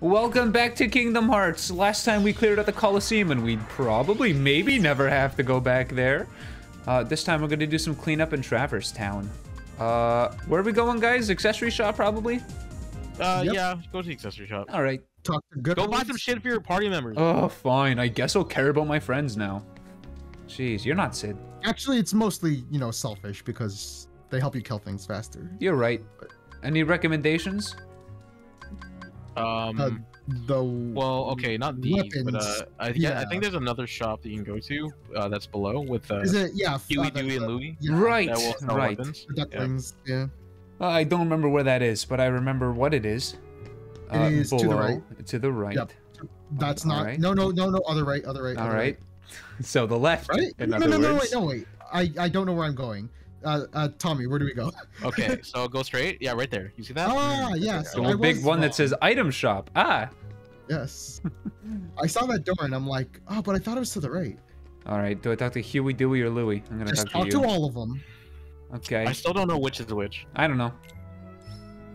Welcome back to Kingdom Hearts. Last time we cleared out the Colosseum and we'd probably, maybe never have to go back there. Uh, this time we're gonna do some cleanup in Traverse Town. Uh, where are we going, guys? Accessory shop, probably? Uh, Yep. yeah, go to the accessory shop. All right. Talk to good. Go buy some shit for your party members. Oh, fine. I guess I'll care about my friends now. Jeez, you're not Cid. Actually, it's mostly you know selfish because they help you kill things faster. You're right. Any recommendations? Um, Uh, The well, okay, not these, but uh, I, yeah, I think there's another shop that you can go to uh, that's below with uh, is it yeah? Huey, uh, the- Dewey, and Louie. Yeah, Right, That will sell right. weapons. Ducklings. Yeah. Uh, I don't remember where that is, but I remember what it is. It Uh, is to the right. To the right. Yep. That's not. Alright. No, no, no, no. Other right. Other right. All other right. So the left, Right. in no, other no, no, no, wait, no, wait. I I don't know where I'm going. Uh, uh, Tommy, where do we go? Okay, so go straight. Yeah, right there. You see that? Ah, yes. The I big was one that says item shop. Ah. Yes. I saw that door and I'm like, oh, but I thought it was to the right. All right. Do I talk to Huey, Dewey, or Louie? I'm gonna Just talk talk to you. Talk to all of them. Okay. I still don't know which is which. I don't know.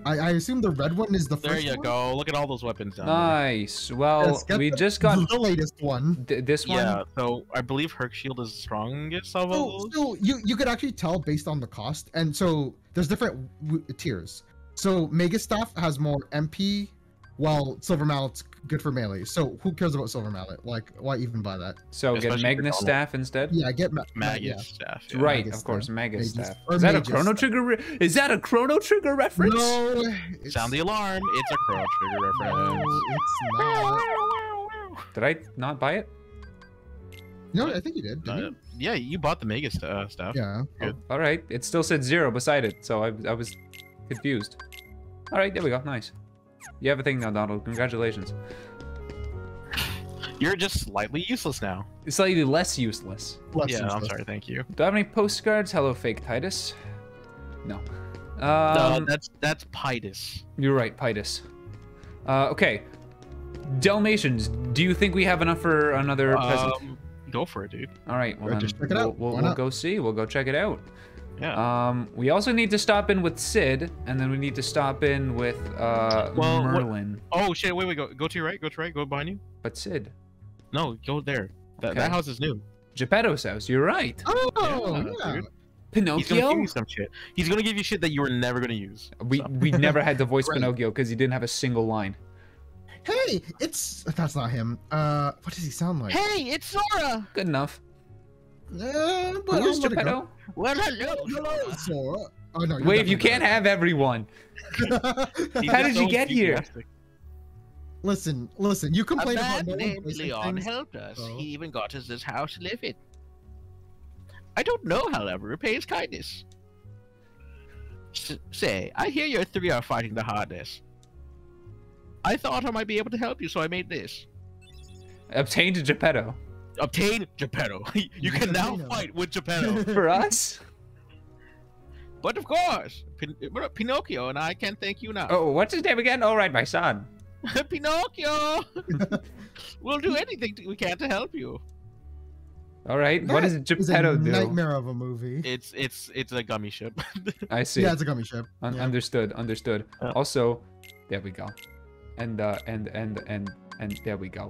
I, I assume the red one is the There first you one? go. Look at all those weapons down there. Nice. Well, Yes, we the- just got the latest one. th- this one. Yeah, so I believe Herc Shield is the strongest of all So, those. so you you could actually tell based on the cost, and so there's different w- tiers. So Mega Staff has more MP, while Silver Mallet's good for melee. So who cares about Silver Mallet? Like, why even buy that? So get Especially for Magnus staff instead. Yeah, get ma- ma- Magus yeah. staff. yeah. Right, Magus of course, staff. Magus Magus- staff. Is that a Chrono. Trigger? Re- is that a Chrono Trigger reference? No, it's, Sound the alarm. It's a Chrono Trigger no, reference. it's not. Did I not buy it? No, I think you did. Uh, Didn't yeah, you bought the Mega st- uh, stuff. Yeah. Good. All right. It still said zero beside it, so I, I was confused. All right, there we go. Nice. You have a thing now, Donald. Congratulations. You're just slightly useless now. It's slightly less useless. Less yeah, I'm sorry. Thank you. Do I have any postcards? Hello, fake Titus. No. no, Um, that's that's Pitus. you're right, Pitus. Uh, okay. Dalmatians, do you think we have enough for another present? Um, go for it, dude. All right, well Uh, then just check it we'll, out. we'll, we'll go see. We'll go check it out. Yeah. Um, we also need to stop in with Cid, and then we need to stop in with uh Well, what- Merlin. oh shit! Wait, wait. Go go to your right. Go to your right. Go behind you. But Cid, No, go there. That, Okay. that house is new. Geppetto's house. You're right. Oh, Yeah, yeah. dude. He's gonna give Pinocchio. you some shit. He's gonna give you shit that you were never gonna use. We So. we never had to voice Right. Pinocchio because he didn't have a single line. Hey, it's that's not him. Uh, what does he sound like? Hey, it's Sora. Good enough. Uh, but Who is I'll let it go. Geppetto? Well, hello. Hello, Sora. Oh no. Wave, you can't have everyone. How did you get here? listen, listen. You A complain about man no one named Leon helped us. so- He even got us this house to live in. I don't know, however, repay his kindness. S- say, I hear your three are fighting the hardest. I thought I might be able to help you, so I made this. Obtained a Geppetto. Obtain Geppetto. you can now fight with Geppetto. For us? But of course, Pin- Pinocchio and I can't thank you enough. Oh, what's his name again? All right, my son. Pinocchio! we'll do anything we can to help you. All right. what does That is Geppetto a do? Nightmare of a movie. it's it's it's a gummy ship. I see. Yeah, it's a gummy ship. Un- yeah. Understood. Understood. Yeah. Also, there we go. And uh, and and and and there we go.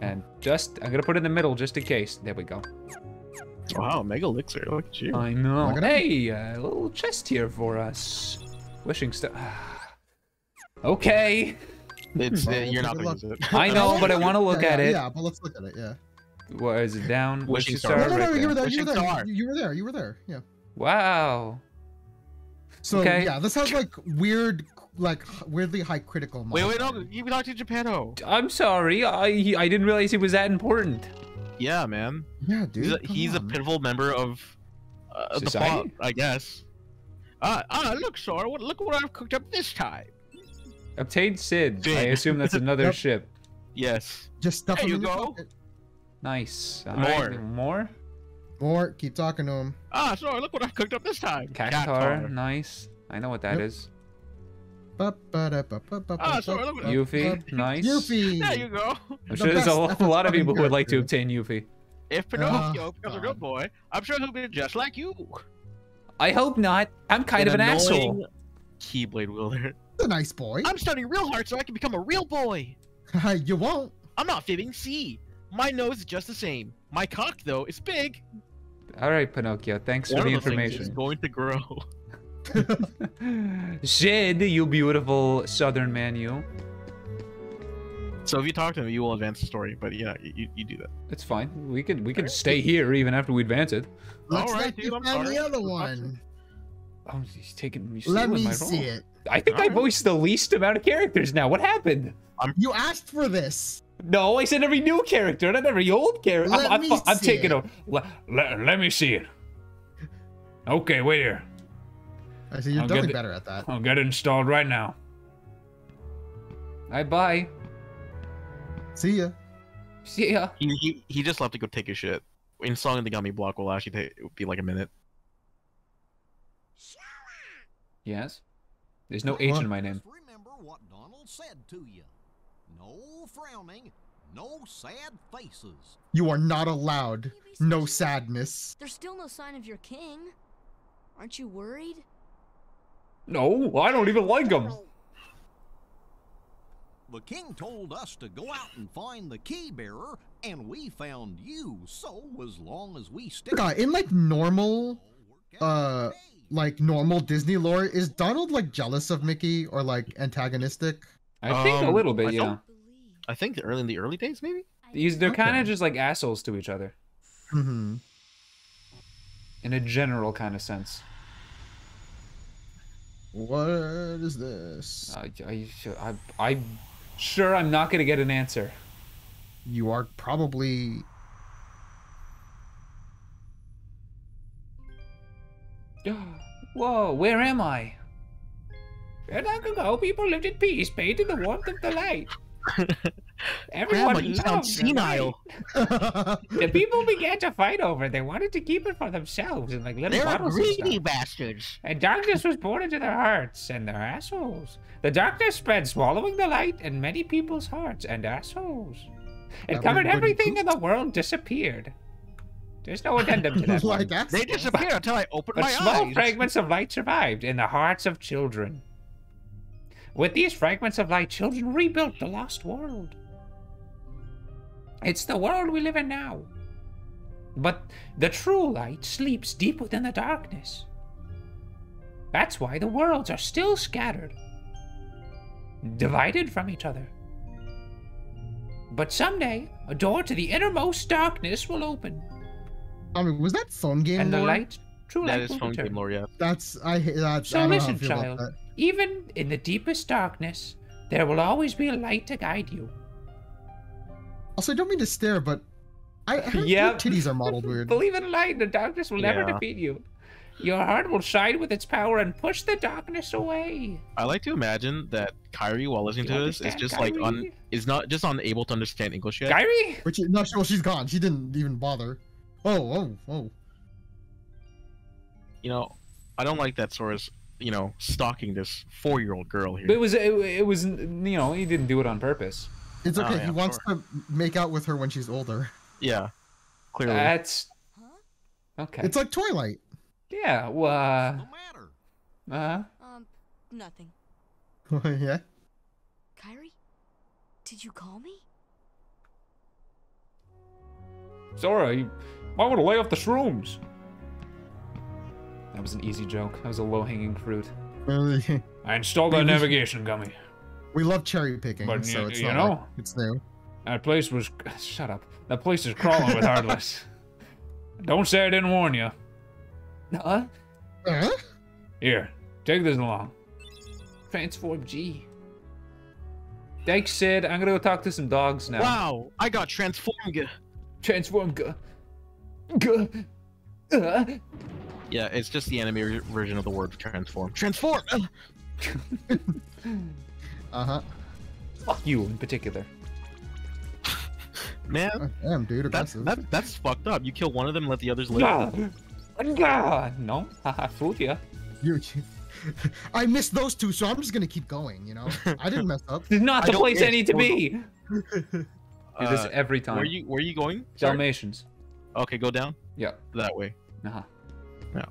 And just I'm gonna put it in the middle just in case. There we go. wow, Mega Elixir. Look at you. I know. Look. Hey, a little chest here for us. Wishing stuff. okay. It's uh, Well, you're not gonna use it. I know, but I want to look yeah, at yeah, it. Yeah, but let's look at it. Yeah. What is it down? Wishing Wishing star. star no, no, right no, you were there. there. You were there. star. You, you were there. You were there. Yeah. Wow. So Okay. yeah, this has like weird, like weirdly high critical. Wait, wait, no, modifier. you talk to Geppetto. I'm sorry. I he, I didn't realize he was that important. Yeah, man. Yeah, dude. He's a, come he's a on. pivotal member of uh, the Society? plot, I guess. Ah, ah, look, Sora, what, look what I've cooked up this time. Obtained Cid. I assume that's another Yep. ship. Yes. Just stuff There you go. Nice. All More. right, More. Or keep talking to him. Ah, Sora, look what I've cooked up this time. Cactuar. Cactuar. Nice. I know what that Yep. is. Ah, sorry, look at- Yuffie. Nice. Yuffie. There you go. I'm The there's a, best a FF7 lot of people who would like to obtain Yuffie. If Pinocchio Oh, becomes a good boy, I'm sure he'll be just like you. I hope not. I'm kind of an asshole. Keyblade wielder. A nice boy. I'm studying real hard so I can become a real boy. you won't. I'm not fibbing. See, my nose is just the same. My cock though is big. All right, Pinocchio. Thanks One for the of the things is going to grow. Cid, you beautiful southern man, you. So if you talk to him, you will advance the story. But yeah, you, you do that. It's fine. We can we can stay here even after we advance it. Let's Alright, let dude, you I'm find the other one. Oh, he's taking me. Let me my see role. it. I think I Alright. voiced the least amount of characters now. What happened? You asked for this. No, I said every new character, not every old character. Let I'm, I'm, me fu- I'm see taking it. a. Let, let, let me see it. Okay, wait here. I see you're I'll definitely better at that. I'll get it installed right now. Bye bye. See ya. See ya. He, he, he just left to go take a shit. Installing the gummy block will actually take it would be like a minute. Yes. There's no H in my name. Just remember what Donald said to you. No frowning, no sad faces. You are not allowed. Can you be No sadness. There's still no sign of your king. Aren't you worried? No, I don't even like them. The king told us to go out and find the key bearer, and we found you. So as long as we stick God, in like normal, it'll work out uh, like normal Disney lore, is Donald like jealous of Mickey or like antagonistic? I think a Um, little bit, I yeah. I think early in the early days, maybe. These they're kind of just like assholes to each other hmm in a general kind of sense. What is this? Uh, I, I, I, I'm sure I'm not gonna get an answer. You are probably Whoa, where am I? Where long ago, people lived in peace, bathed in the warmth of the light. Everyone Grandma, you sound loved the senile. The people began to fight over it. They wanted to keep it for themselves and like little They're bottles and greedy stuff. bastards. And darkness was born into their hearts and their assholes. The darkness spread, swallowing the light in many people's hearts and assholes. It covered Everybody everything, and the world disappeared. There's no addendum to that. one. like that. They disappear until I open But my small eyes. fragments of light survived in the hearts of children. With these fragments of light, children rebuilt the lost world. It's the world we live in now. But the true light sleeps deep within the darkness. That's why the worlds are still scattered, divided from each other. But someday, a door to the innermost darkness will open, I mean, was that phone game and the lore? light, true That light, is will phone return. game lore, yeah. That's I. That's So I don't know listen, how I feel about child. That. Even in the deepest darkness, there will always be a light to guide you. Also, I don't mean to stare, but I her, Yeah. her titties are modeled weird. Believe in light, the darkness will never Yeah. defeat you. Your heart will shine with its power and push the darkness away. I like to imagine that Kairi, while listening to this, is understand, just like un is not just unable to understand English yet. Kairi? Which no, she, well, she's gone. She didn't even bother. Oh, oh, oh. You know, I don't like that Sora's, you know, stalking this four-year-old girl here. But it was, it, it was, you know, he didn't do it on purpose. It's Oh, okay. yeah, he wants sure. to make out with her when she's older. yeah, clearly. That's okay. It's like Twilight. yeah. Well, uh, No matter. uh, Um, nothing. yeah. Kairi? Did you call me? Sora, you might want to lay off the shrooms. That was an easy joke. That was a low-hanging fruit. I installed that navigation gummy. we love cherry picking, But so you- it's you not know. like it's new. That place was. Shut up. That place is crawling with Heartless. Don't say I didn't warn you. Huh? Huh? Here, take this along. Transform G. Thanks, Cid. I'm gonna go talk to some dogs now. Wow, I got transformed. Transform G. G. Uh. Yeah, it's just the anime version of the word transform. Transform. Uh huh. Fuck you in particular. Man, Damn, dude, that's aggressive. that, that's fucked up. You kill one of them, let the others live. Gah. Gah. No, haha, fooled ya. You, I missed those two, so I'm just gonna keep going. You know, I didn't mess up. This is not the don't place I need to be. Do this Uh, every time. Where you where are you going? Dalmatians. Okay, go down Yeah. that way. Uh-huh. Yeah.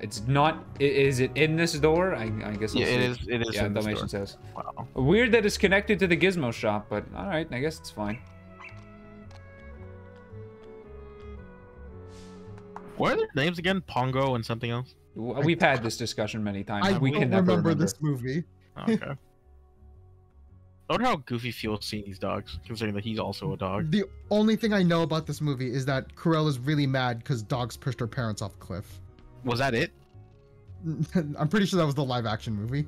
It's not. Is it in this door? I, I guess. I'll Yeah, see. is. It is. Yeah, in this Dalmatian says. Wow. Weird that it's connected to the Gizmo shop, but all right. I guess it's fine. What are their names again? Pongo and something else. We've had this discussion many times. I we don't can never remember, remember. this movie. Okay. I wonder how Goofy feels seeing these dogs, considering that he's also a dog. The only thing I know about this movie is that Cruella's really mad because dogs pushed her parents off a cliff. Was that it? I'm pretty sure that was the live action movie.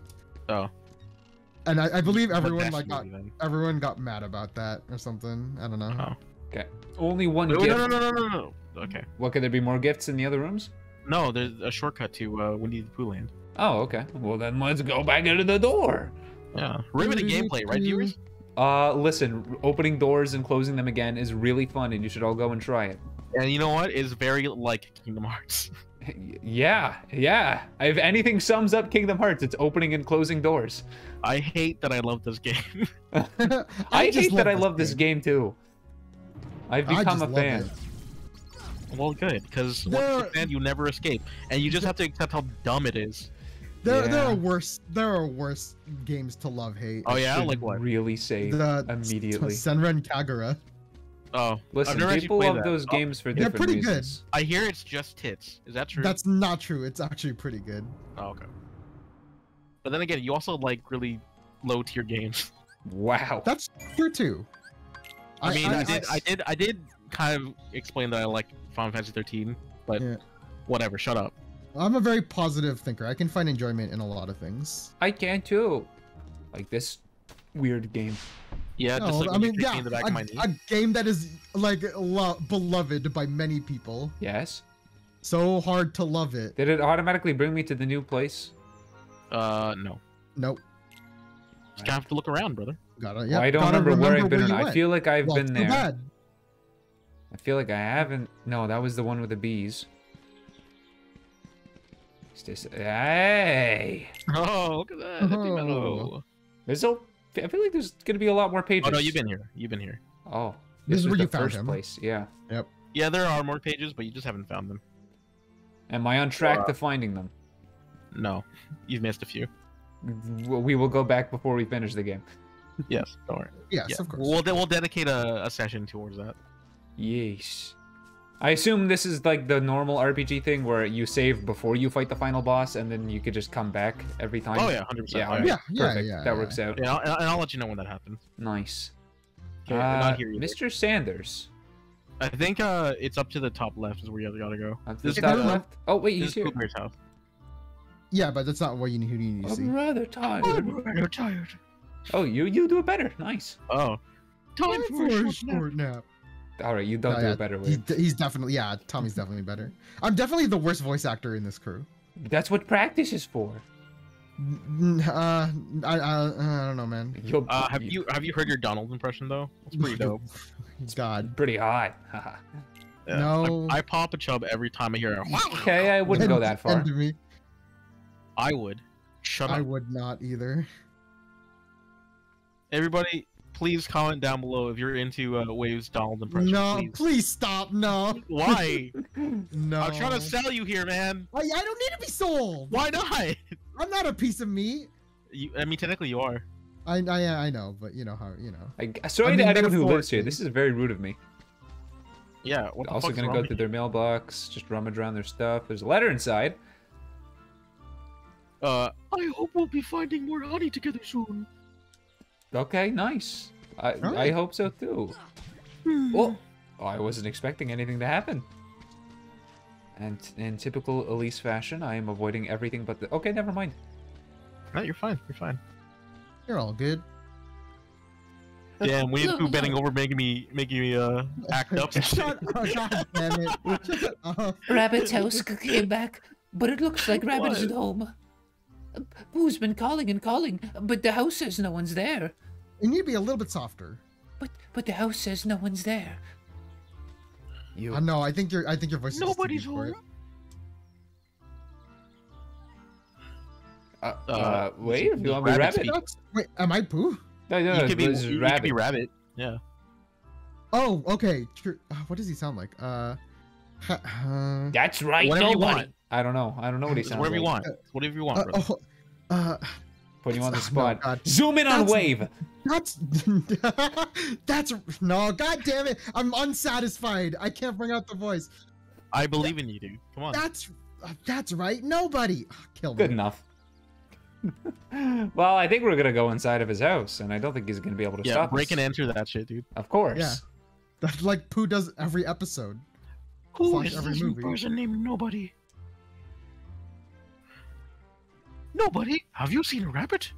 Oh. And I, I believe everyone like got movie, everyone got mad about that or something. I don't know. Oh. Okay. Only one Wait, gift. no, no, no, no, no, no. Okay. What could there be more gifts in the other rooms? No, there's a shortcut to uh, Winnie the Pooh Land. Oh, okay. Well then let's go back into the door. Yeah. Riveting gameplay, right, viewers? Uh, listen, opening doors and closing them again is really fun, and you should all go and try it. And you know what? It's very like Kingdom Hearts. Yeah, yeah. If anything sums up Kingdom Hearts, it's opening and closing doors. I hate that I love this game. I, just hate that I love this game too. I've become a love fan. well, good, because once you're a fan, you never escape, and you just have to accept how dumb it is. There, there are worse. There are worse games to love hate. Oh yeah, like what? Really say The immediately. Senran Kagura. Oh, Listen, never people love that. those Oh, games for They're different pretty good. I hear it's just tits. Is that true? That's not true. It's actually pretty good. oh, okay. But then again, you also like really low tier games. Wow. That's true too. I, mean, I, did, I did, I did kind of explain that I like Final Fantasy 13, but Yeah. whatever. Shut up. I'm a very positive thinker. I can find enjoyment in a lot of things. I can too. Like this weird game. Yeah, just No, like I mean, yeah, me in the back a, of my knee. a game that is like lo- beloved by many people. Yes. So hard to love it. Did it automatically bring me to the new place? Uh, no. Nope. Just have to look around, brother. Gotta. Well, Yeah. I don't gotta remember, where I've been. where or you not. I went. feel like I've well, been there. bad. I feel like I haven't. No, that was the one with the bees. Is this- Hey, Oh, look at that. Empty Oh. meadow. there's a. I feel like there's gonna be a lot more pages. Oh no, you've been here. You've been here. Oh, This is was where the you found first him. place. Yeah. Yep. Yeah, there are more pages, but you just haven't found them. Am I on track Uh, to finding them? No, you've missed a few. We will go back before we finish the game. Yes, don't worry. Yes, Yeah, of course. we'll de- we'll dedicate a, a session towards that. Yes. I assume this is like the normal RPG thing where you save before you fight the final boss, and then you could just come back every time. Oh yeah, hundred percent. Yeah, Oh, alright, Yeah, yeah, perfect. yeah, that yeah. works out. Yeah, I'll, and I'll- let you know when that happens. Nice. Okay, Uh, not here. Mr. Sanders. I think uh, it's up to the top left is where you gotta go. Up to This the top Pooh- left. Oh wait, This he's is here. House. Yeah, but that's not what you need, who you need to see. I'm rather tired. I'm tired. Oh, you you do it better. Nice. Oh, time for a short nap. short nap. All right, you don't No, do yeah, it better. He's, Wade. he's definitely yeah. Tommy's definitely better. I'm definitely the worst voice actor in this crew. That's what practice is for. Uh, I, I, I don't know, man. Uh, have you have you heard your Donald impression though? It's pretty dope. God. Pretty hot. Haha. Yeah. No. I, I pop a chub every time I hear it. okay, I wouldn't go that far. me, I would. Shut I up. would not either. Everybody, please comment down below if you're into uh, Wave's Donald impression. no, please. please. stop. No, Why? no. I'm trying to sell you here, man. I, I don't need to be sold. Why not? I'm not a piece of meat. You, I mean, technically you are. I, I, I know, but you know how you know. I, sorry I to mean, anyone who lives here. This is very rude of me. Yeah. What the also fuck's gonna wrong go with through their mailbox, just rummage around their stuff. There's a letter inside. Uh, I hope we'll be finding more honey together soon. Okay, nice. I I hope so too. Oh, oh, I wasn't expecting anything to happen. And in typical Elise fashion, I am avoiding everything but the. Okay, never mind. No, you're fine. You're fine. You're all good. Damn, Winnie the Pooh bending over, making me, making me uh act up. and shit. Shut up, God damn it. Shut up. Rabbit's house came back, but it looks like Rabbit isn't home. Uh, Pooh's been calling and calling, but the house says no one's there. You need to be a little bit softer. But but the house says no one's there. You. Uh, no, I think your I think your voice is just too Nobody's deep home. Uh, Uh, uh, wait, if you want me rabbit rabbit? speak. Wait, am I Pooh? No, no, You no, could be, you, you could be rabbit. Yeah. Oh, okay. Uh, what does he sound like? Uh, Uh, That's right, Whatever you want. I don't know. I don't know what he It's sounds whatever you want. Whatever you want, uh, brother. oh, uh, Putting you on the No, spot. God. Zoom in on wave. that's that's no. God damn it! I'm unsatisfied. I can't bring out the voice. I believe in you, dude. Come on. That's uh, that's right. Nobody Ah, kill me. Good enough. well, I think we're gonna go inside of his house, and I don't think he's gonna be able to yeah, stop break us. and enter that shit, dude. Of course. Yeah. That's like Pooh does every episode. Who Slash is every this movie. person named Nobody? Nobody? Have you seen a rabbit?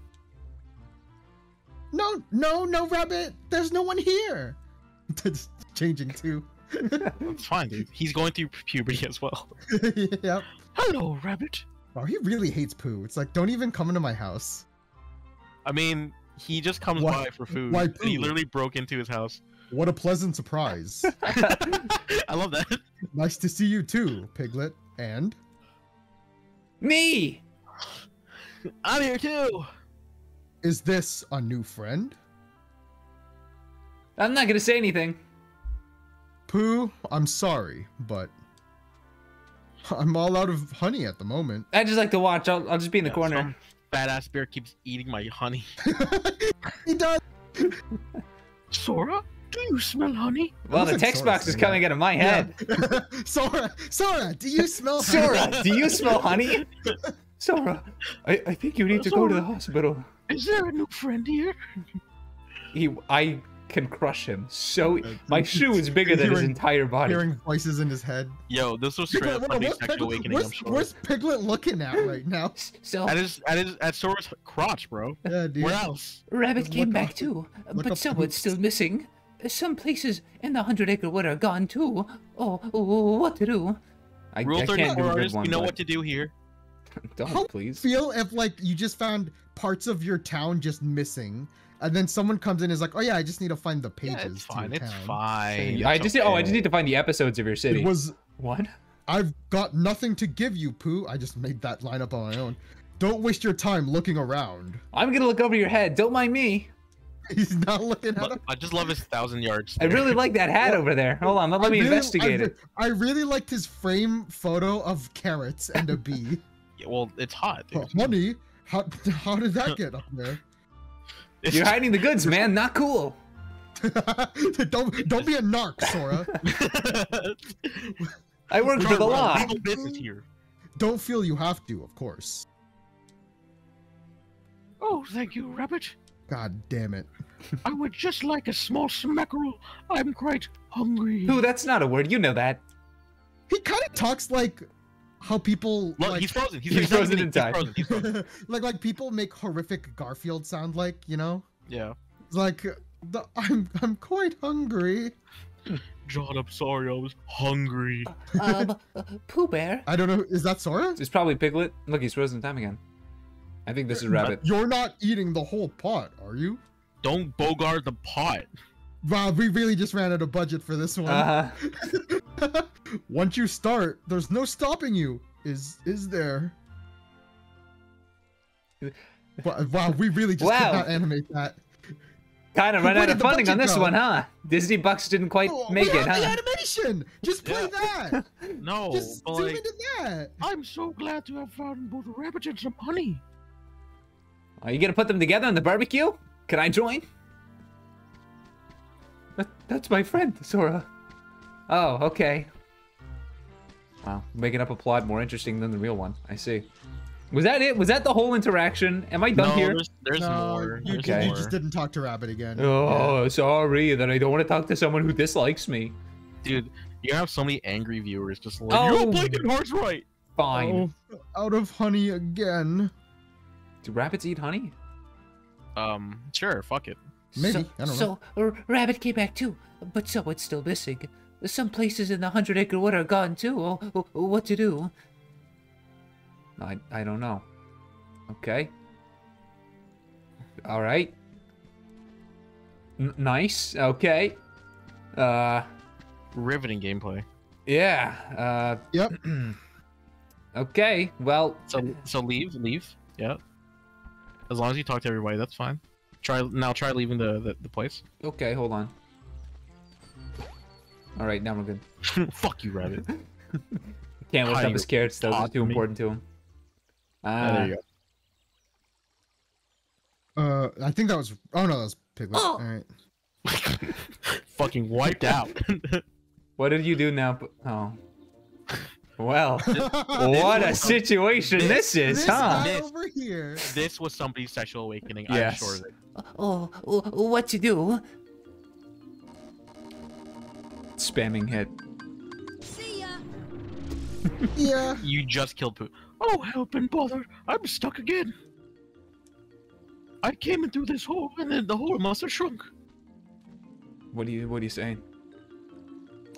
No, no, no, rabbit. There's no one here. It's changing too. It's fine, dude. He's going through puberty as well. yep. Hello, rabbit. Oh, he really hates poo. It's like, don't even come into my house. I mean, he just comes Why- by for food. why and he literally broke into his house. What a pleasant surprise. I love that. nice to see you too, Piglet. And Me. I'm here too. is this a new friend? I'm not gonna say anything. Pooh, I'm sorry, but I'm all out of honey at the moment. I just like to watch. I'll, I'll just be in the Yeah, corner. Some badass bear keeps eating my honey. he does. Sora, do you smell honey? Well, the text Sora's box is saying coming out of my head. Yeah. Sora, Sora, do you smell Sora, honey? do you smell honey? Sora, I, I think you need to go to the hospital. Is there a new friend here? He, I can crush him. So my shoe is bigger than his entire body. Hearing voices in his head. Yo, this was straight Piglet, up what- what's, sexual Piglet, awakening, I'm where's, sure. where's Piglet looking at right now? So At his, at his, at Sora's crotch, bro. Yeah, dude. Where else? Rabbit Look came up- back too, but up someone's still missing. Some places in the Hundred Acre Wood are gone too. Oh, oh, what to do? I, Rule I 34 do artists, one. you know but- what to do here. Don't How please. Feel if like you just found parts of your town just missing, and then someone comes in and is like, "Oh yeah, I just need to find the pages." Yeah, it's to fine. your It's town." fine. I it's just oh I just need to find the episodes of your city. It was. what? I've got nothing to give you, Pooh. I just made that line up on my own. Don't waste your time looking around. I'm gonna look over your head. Don't mind me. He's not looking at him. I just love his thousand yards. I really like that hat over there. Hold on, let, let I me really- investigate I, it. I really liked his frame photo of carrots and a bee. Yeah, well, it's hot, dude. Oh, honey, how how did that get up there? It's You're hiding the goods, man. Not cool. don't don't be a narc, Sora. I work for the We're law. Legal business here. Don't feel you have to, of course. Oh, thank you, rabbit. God damn it. I would just like a small smackerel. I'm quite hungry. Ooh, that's not a word. You know that. He kind of talks like how people Look, like, he's frozen. He's, He's he's frozen even- in time. He's frozen. He's frozen. like like people make horrific Garfield sound like, you know? Yeah. Like the, I'm I'm quite hungry. John, I'm sorry. I was hungry. Um, uh, Pooh Bear. I don't know. Is that Sora? It's probably Piglet. Look, he's frozen in time again. I think this is Rabbit. You're not eating the whole pot, are you? Don't bogart the pot. Wow, we really just ran out of budget for this one. Uh, Once you start, there's no stopping you. Is is there? Wa- Wow, we really just Wow. could not animate that. kind of run out of funding on this go? one, huh? Disney Bucks didn't quite Oh, make we it, have the animation. Just play that. No, Just zoom like, into that. I'm so glad to have found both a rabbit and some honey. Are you gonna put them together on the barbecue? Can I join? That, that's my friend, Sora. Oh, okay. Wow, making up a plot more interesting than the real one. I see. Was that it? Was that the whole interaction? Am I done no, here? there's, there's no, more. you, There's did- you just didn't talk to Rabbit again. Oh, sorry that I don't want to talk to someone who dislikes me. Dude, you have so many angry viewers just like, Oh. you're playing Hearts right. Fine. Oh, out of honey again. Do rabbits eat honey? Um, sure, fuck it. Maybe, So, I don't know. so R- Rabbit came back too, but someone's still missing. Some places in the Hundred Acre Wood are gone too. Oh, oh, oh, what to do? I I don't know. Okay. All right. N- nice. Okay. Uh. Riveting gameplay. Yeah. Uh. Yep. okay. Well. So, so leave, leave. Yeah. As long as you talk to everybody, that's fine. Try now. Try leaving the the, the place. Okay. Hold on. All right. Now we're good. Fuck you, rabbit. Can't lift up Honey his carrots though. They're too me. important to him. Ah, Ah, there you go. Uh, I think that was. Oh no, that was Piglet. Oh. All right. Fucking wiped out. what did you do now? Oh. Well, This what a was- situation this, is, this huh? guy This- over here. this was somebody's sexual awakening. Yes. I'm sure of it. Oh, oh, what to do? Spamming hit. See ya. Yeah. You just killed Pooh. Oh, help and bother! I'm stuck again. I came in through this hole, and then the hole must have shrunk. What are you What are you saying?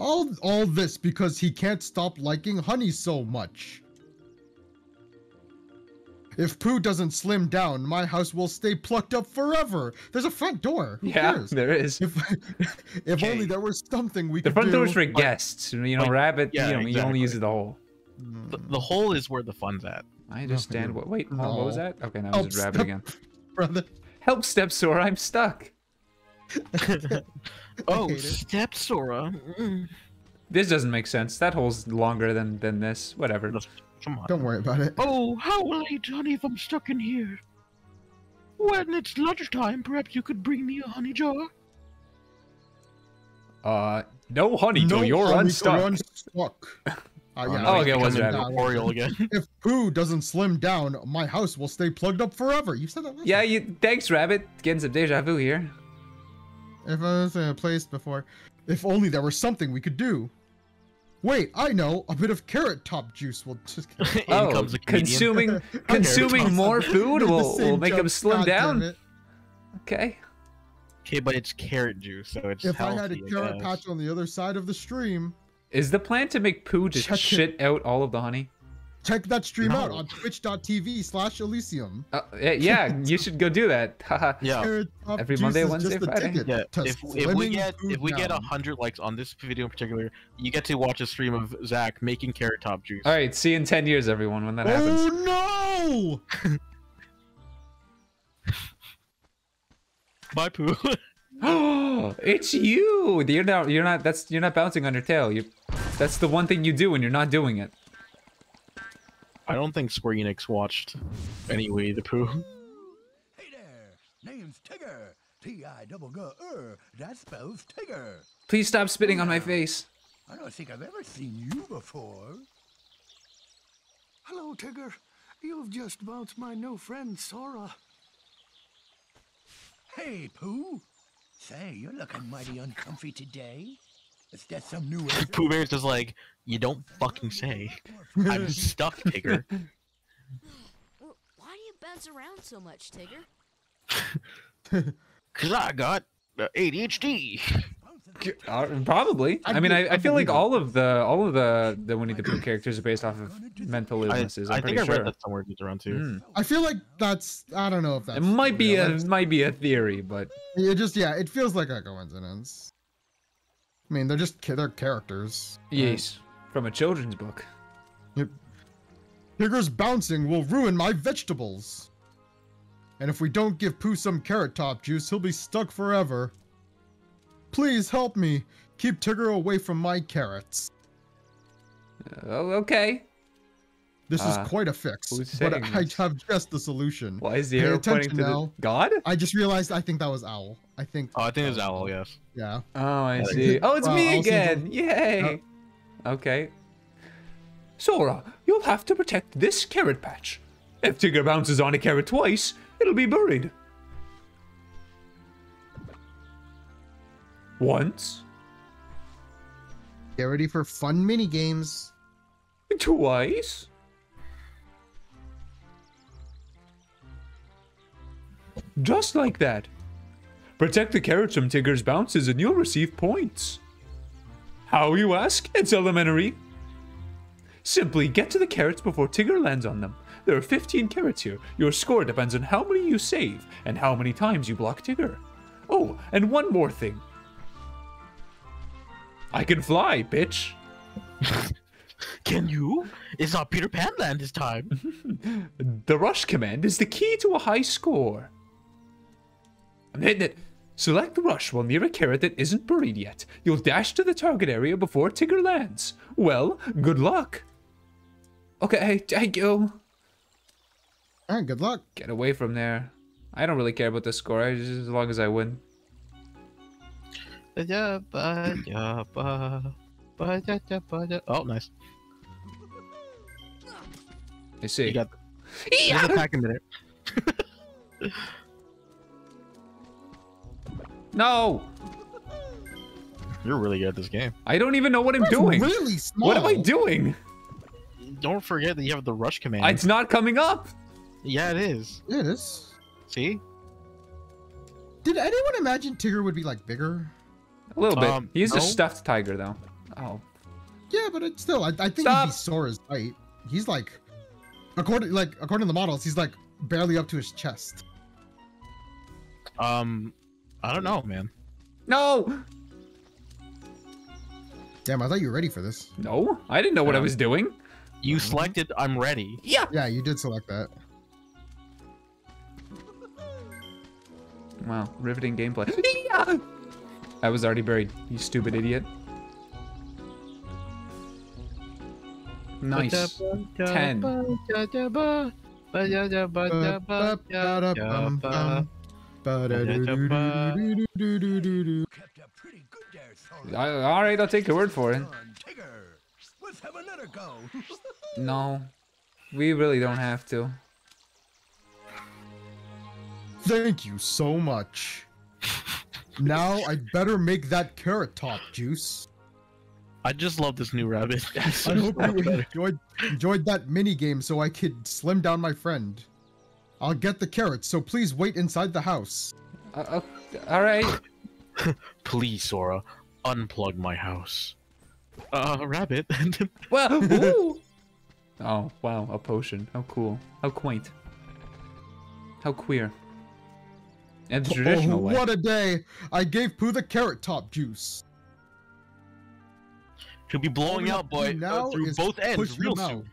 All all this because he can't stop liking honey so much. If Pooh doesn't slim down, my house will stay plucked up forever. There's a front door. Who Yeah, cares? there is. If if Okay. only there was something we could do. The could front do. door's for guests. You know, like- rabbit. yeah, you know, he exactly. only use the hole. The, the hole is where the fun's at. I understand. What? Wait, hold on, what was that? Okay, now it's a rabbit again. brother. Help, Step Sora, I'm stuck. oh, hate step Sora. Mm. This doesn't make sense. That hole's longer than than this. Whatever. Come on. Don't worry about it. Oh, how will I eat honey if I'm stuck in here? When it's lunchtime, perhaps you could bring me a honey jar. Uh, no honey till No, you're honey, unstuck. You're unstuck. Uh, Oh, yeah, no, I- okay, it was Becoming rabbit. corporeal again. If Pooh doesn't slim down, my house will stay plugged up forever. You said that last Yeah, time. you. Thanks, rabbit. Getting some deja vu here. If I was in a place before. If only there was something we could do. Wait, I know. A bit of carrot top juice will just. In oh, comes a consuming consuming more food will, will same make him slim God down. Okay. Okay, but it's carrot juice, so it's If healthy. I had a carrot patch on the other side of the stream, Is the plan to make Pooh just Check it. shit out all of the honey? Check that stream out on twitch.tv slash Ylissium. Uh, yeah, yeah, you should go do that. Yeah. Every Monday, is Wednesday, Friday? Yeah, if, if we get if we get a hundred likes on this video in particular, you get to watch a stream of Zach making carrot top juice. all right, see you in ten years, everyone, when that happens. Oh no! Bye, Pooh. Oh, it's you. You're not. You're not. That's. You're not bouncing on your tail. You. That's the one thing you do when you're not doing it. I don't think Square Enix watched anyway the Pooh. Hey there, name's Tigger. T-I double G er. That spells Tigger. Please stop spitting on my face. I don't think I've ever seen you before. Hello, Tigger. You've just bounced my new friend Sora. Hey, Pooh. Say, you're looking mighty uncomfy today. Is that some new? Pooh Bear's just like, you don't fucking say. I'm stuck, Tigger. Why do you bounce around so much, Tigger? Cause I got uh, ADHD. Uh, probably. I, I mean, I, I I feel like all of the all of the the Winnie the Pooh characters are based off of mental illnesses. I'm I pretty think I sure. read that somewhere it's around too. Hmm. I feel like that's. I don't know if that's. It might be real. a might be a theory, but It just yeah, it feels like a coincidence. I mean, they're just they're characters. right? yes, from a children's book. Yep. Tigger's bouncing will ruin my vegetables. And if we don't give Pooh some carrot top juice, he'll be stuck forever. Please help me. Keep Tigger away from my carrots. Oh, okay. This Uh, is quite a fix, but I this? have just the solution. Why is the Pay arrow pointing attention to now. the god? I just realized I think that was Owl. I think. Oh, I think it's Owl, yes. Yeah. Oh, I see. Oh, it's Well, me I'll see again! Yay! Okay. Sora, you'll have to protect this carrot patch. If Tigger bounces on a carrot twice, it'll be buried. Once, Get ready for fun mini games. twice. Just like that. Protect the carrots from Tigger's bounces and you'll receive points. How, you ask? It's elementary. Simply get to the carrots before Tigger lands on them. There are 15 carrots here. Your score depends on how many you save and how many times you block Tigger. Oh, and one more thing. I can fly, bitch. Can you? It's not Peter Pan land this time. The rush command is the key to a high score. I'm hitting it. Select rush while near a carrot that isn't buried yet. You'll dash to the target area before Tigger lands. Well, good luck. Okay, thank you. All right, good luck. Get away from there. I don't really care about the score, I just, as long as I win. Oh, nice. I see. You got. He's attacking minute. No! You're really good at this game. I don't even know what I'm That's doing. really small. What am I doing? Don't forget that you have the rush command. It's not coming up. Yeah, it is. Yeah, it is. See? Did anyone imagine Tigger would be like bigger? A little bit. Um, He's a stuffed tiger, though. Oh. Yeah, but it's still, I, I think Stop. he'd be sore as height. He's like, according like according to the models, he's like barely up to his chest. Um, I don't know, man. No! Damn, I thought you were ready for this. No, I didn't know what I was doing. You selected I'm ready. Yeah. Yeah, you did select that. Wow, riveting gameplay. Yeah! I was already buried, you stupid idiot. Nice. 10. All right, I'll take your word for it. no, we really don't have to. Thank you so much. now I'd better make that carrot top juice. I just love this new rabbit. I hope you enjoyed, enjoyed that mini game so I could slim down my friend. I'll get the carrots, so please wait inside the house. Uh, uh, all right. Please, Sora, unplug my house. Uh, rabbit. Well, ooh. Oh, wow, a potion. How cool. How quaint. How queer. And the traditional oh, way. what a day! I gave Pooh the carrot top juice. He'll be blowing out, boy, do uh, now through both ends real soon.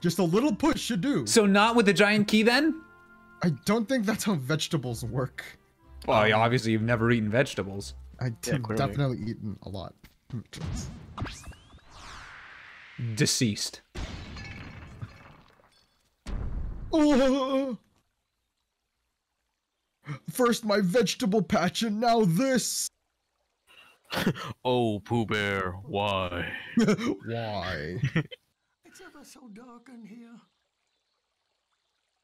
Out. Just a little push should do. So not with the giant key then? I don't think that's how vegetables work. Well, yeah, obviously you've never eaten vegetables. I did clearly. definitely eaten a lot. Deceased. Oh. First my vegetable patch and now this. Oh, Pooh Bear, why? Why? It's ever so dark in here.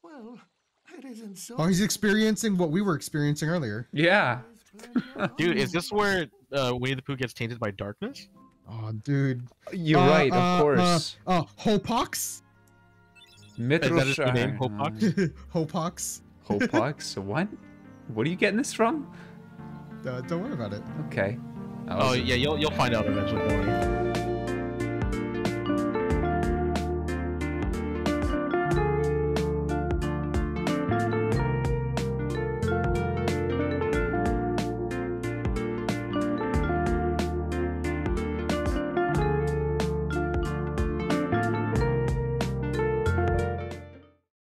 Well, it isn't so. Oh, he's experiencing what we were experiencing earlier. Yeah. Dude, is this where uh, Winnie the Pooh gets tainted by darkness? Oh, dude. You're Uh, right, uh, of course. Uh, uh Hopox? Mithril his new name, Hopox? Hopox? Hopox? what? What are you getting this from? Uh, don't worry about it. Okay. Oh yeah, you'll you'll find out eventually. Don't worry.